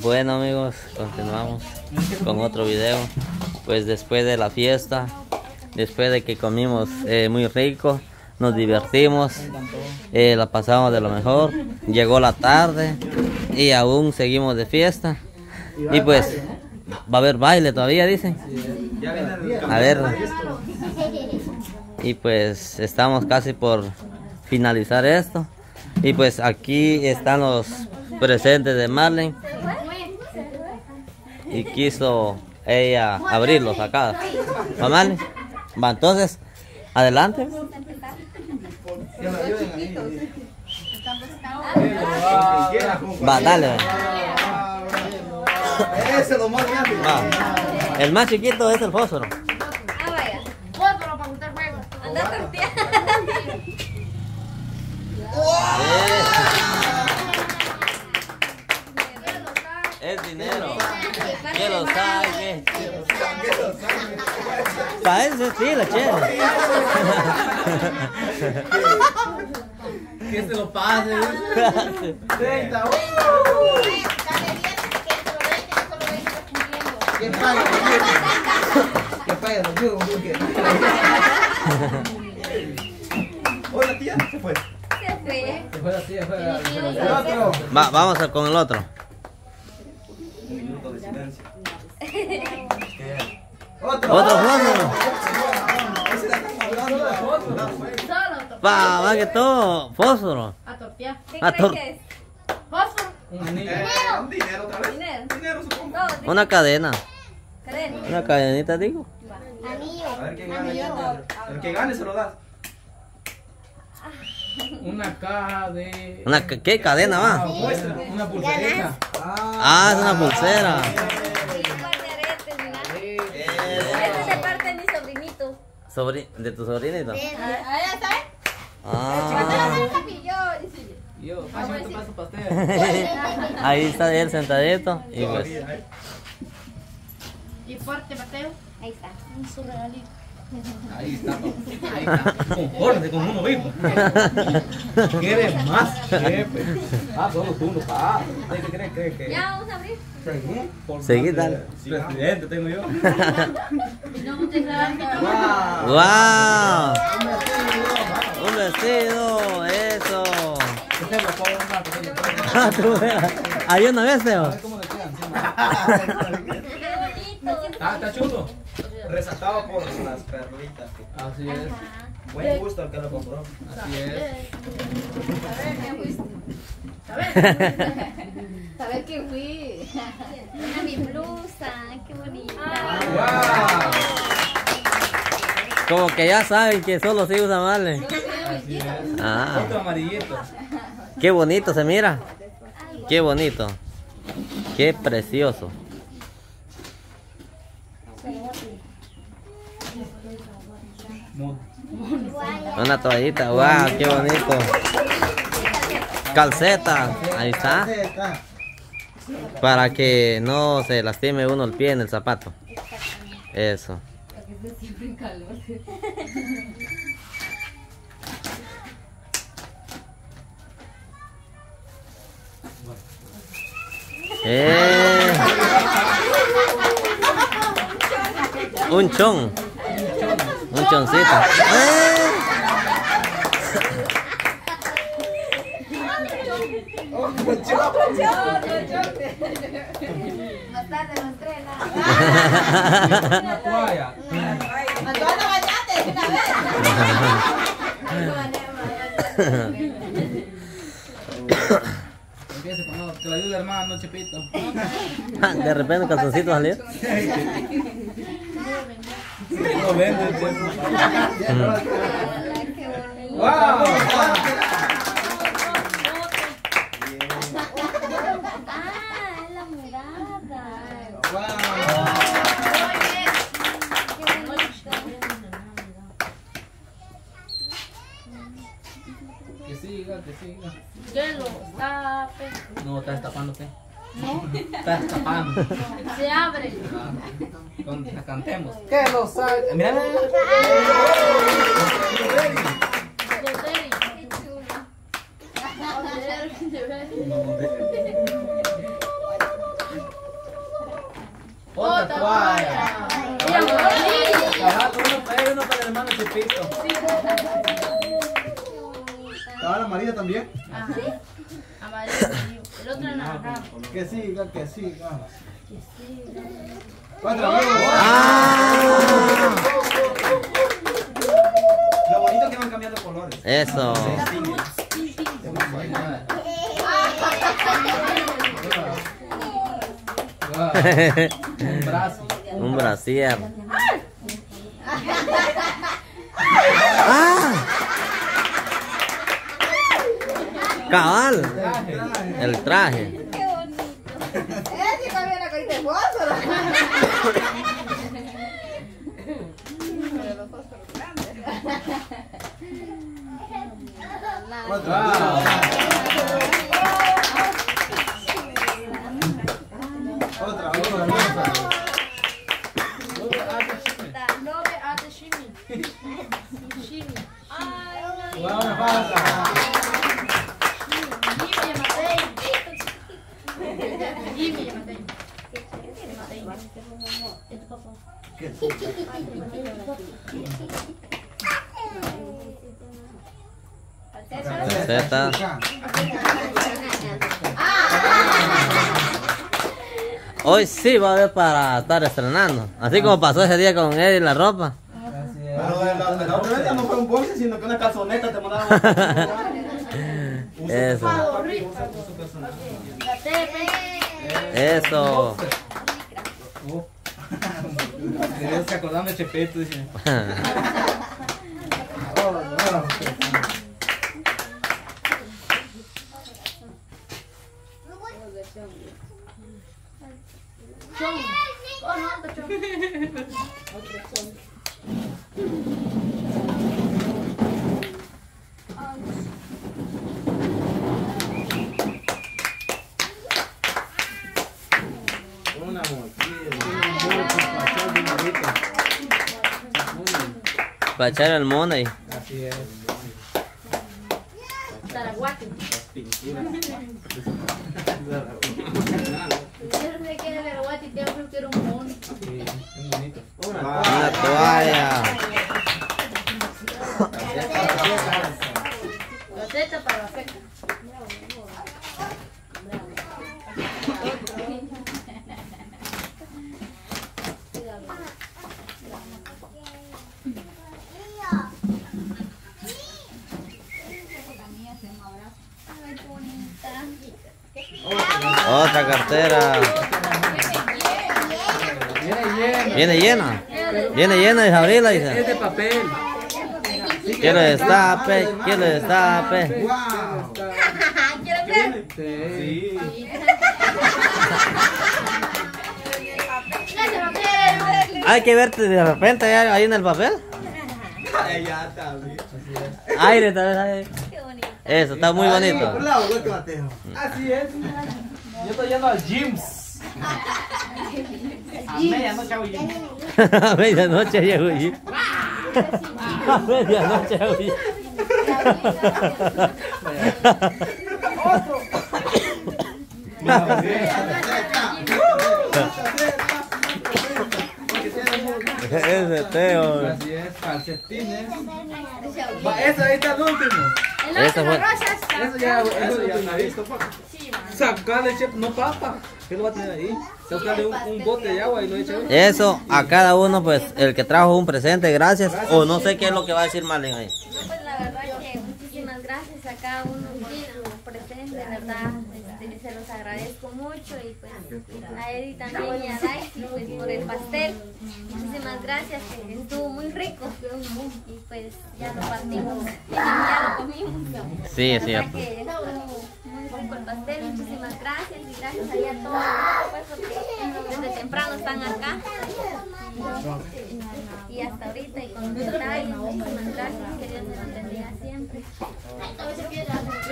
Bueno amigos, continuamos con otro video. Pues después de la fiesta, después de que comimos eh, muy rico, nos divertimos, eh, la pasamos de lo mejor. Llegó la tarde y aún seguimos de fiesta. Y pues va a haber baile todavía, dicen. A ver. Y pues estamos casi por finalizar esto. Y pues aquí están los presentes de Marlene. Y quiso ella abrirlos acá. ¿Va Marlene? Va, entonces, adelante. Va, dale. Ese es lo más grande. El más chiquito es el fósforo. Ah, vaya. Otro para gustar juego. Anda Que lo saque. Para eso sí, la chela. Que se lo pase. 30. ¿Qué paga? ¿Qué paga? Lo digo, porque. Hola, tía. Se fue. Se fue. Se fue la tía, fue la. El otro. Va, vamos a- con el otro. Silencio. Otro. Otro fósforo. Va, va que todo. Fósforo. a tortear. ¿Qué crees que es? Fósforo. Un anillo. Eh, un dinero otra vez. Dinero. Dinero, supongo. Una cadena. cadena. Una cadenita, digo. A ver quién gana. El que gane se lo das. Una caja de. Una, ca- ¿Qué cadena va? Una pulserita. Ah, es una pulsera. Sí, un aretes, mira. Este es de parte de mi sobrinito. Sobri- ¿De tu sobrinito? Ahí está. Ah. Yo, pásame tu paso pastel. Ahí está él sentadito. Y pues. Y fuerte, Mateo. Ahí está. Su regalito. Ahí está. Ahí está. Confórmate con uno mismo. ¿Quieres más? Pues? Ah, solo tú no pagas. ¿Qué crees que que? Ya vamos a abrir. Por Seguí, dale. Presidente tengo yo. No, muchas gracias. ¡Wow! Un vestido, eso. Este lo puedo dar pequeño. Ah, tú veas. Hay una vez, Teo. ¿Cómo le queda encima? Qué bonito. Ah, está chulo. Resaltado por las perlitas. Así es. Buen gusto al que lo compró. Así es. A ver, ¿qué fuiste? A ver. A ver quién fui. Mira mi blusa. Qué bonita. ¡Wow! Como que ya saben que solo se usa es. Ah, Otro amarillito. qué bonito se mira. Qué bonito. Qué precioso. Una toallita, wow, qué bonito. Calceta, ahí está. Para que no se lastime uno el pie en el zapato. Eso. Eh. Un chon. Un choncito. Más tarde toalla. Que hermano, Chepito. De repente calzoncito salió. No vende el Chepo. Qué bonito. ¡Wow! Ah, es la morada. ¡Wow! Qué bonito. Que siga, que siga. Que lo tape. No, estás tapándote. Estás tapando. Se abre. Ah, la cantemos. Que lo sabe. Mira. Otra toalla. Uno para él, uno para el hermano Chepito. Ahora María también. Ajá. Amarillo. El otro naranja. Que siga, que siga. Cuatro amigos. ¡Ah! Lo bonito que van cambiando colores. Eso. Un brazo. Un brasier. ¡Ah! Cabal. El traje. Qué bonito. Sí cambió la carita de fósforo. Pero los fósforos grandes. Cuatro. Otra, otra, otra. No me hace shimmy. Shimmy. Una falta. Jimmy, ya maté. Jimmy, ya maté. Hoy sí va a haber para estar estrenando. Así como pasó ese día con él y la ropa. Pero la, otra vez ya no fue un boxe, sino que una calzoneta te mandaron. Eso. Maté, Eso. Se acordando de. Chon. Oh, no. Para echar el money. Así es. Taraguate. Yo me quedé de Taraguate y te creo que era un mono. Sí, es bonito. Una toalla. La teta para la feca. Cartera. Viene llena. Viene llena de abrirla, Es dice. de papel. Quiero destape, quiero destape. ¡Wow! ¿Quieres ver? Sí. Hay que verte de repente ahí ahí en el papel. Ya también. Aire, tal vez. Eso, está muy bonito. Así es. Yo estoy yendo al gyms. A medianoche hago gym. A medianoche llego yo. A medianoche yo. Ese Teo. Así es, calcetines. Eso ahí está el último. Esa fue. Eso ya, eso ya está listo, pa. Sacarle, chef, no papa. ¿Qué lo va a tener ahí? Sacarle un, un bote de agua y lo echa ahí. Eso a cada uno, pues, el que trajo un presente, gracias. O no sé qué es lo que va a decir Marlene ahí. No, pues la verdad que muchísimas gracias a cada uno por su presente, de verdad, este, se los agradezco mucho y pues a Eddie también y a Daisy pues por el pastel. Muchísimas gracias, que estuvo muy rico y pues ya lo partimos, ya lo comimos. Sí, es cierto. que rico el pastel, muchísimas gracias y gracias a todos pues, porque desde temprano están acá y hasta ahorita y con los detalles, muchísimas gracias, que Dios nos bendiga siempre.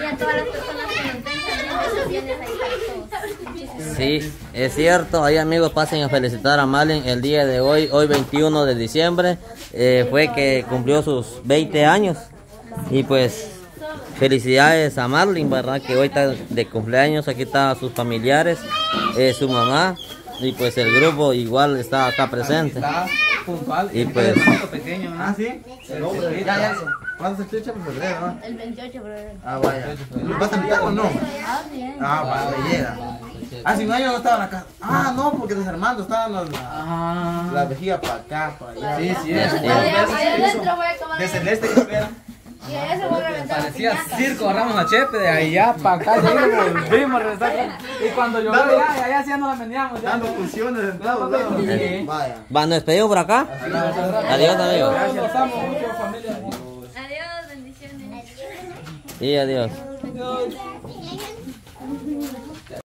Y a todas las personas que nos ven también, ahí para todos. Sí, es cierto. Ahí amigos, pasen a felicitar a Marlene el día de hoy, hoy 21 de diciembre. eh, fue que cumplió sus 20 años. Y pues felicidades a Marlin, ¿verdad? Que hoy está de cumpleaños, aquí están sus familiares, eh, su mamá y pues el grupo igual está acá presente. Está puntual. Y pues- pues. hermanito pequeño, ¿no? Ah, sí. ¿Cuándo se por febrero? no? El 28 de febrero. Ah, vaya. ¿Vas a invitar o no? Ah, bien. Ah, vaya, llega. Hace un año no estaba en la casa. Ah, no, porque desarmando estaban los, la, Ah. la vejiga para acá, para allá. Sí, sí, Allá, allá adentro voy a tomar. De celeste que espera. Y allá se a Parecía circo, agarramos a Chepe de allá para acá, ya volvimos a regresar. Y cuando Dando- ya, allá ya no la veníamos. Ya. Dando funciones en todos lados. Vaya. Va, nos despedimos por acá. Adiós, amigos. Gracias. Adiós, bendiciones. Y adiós.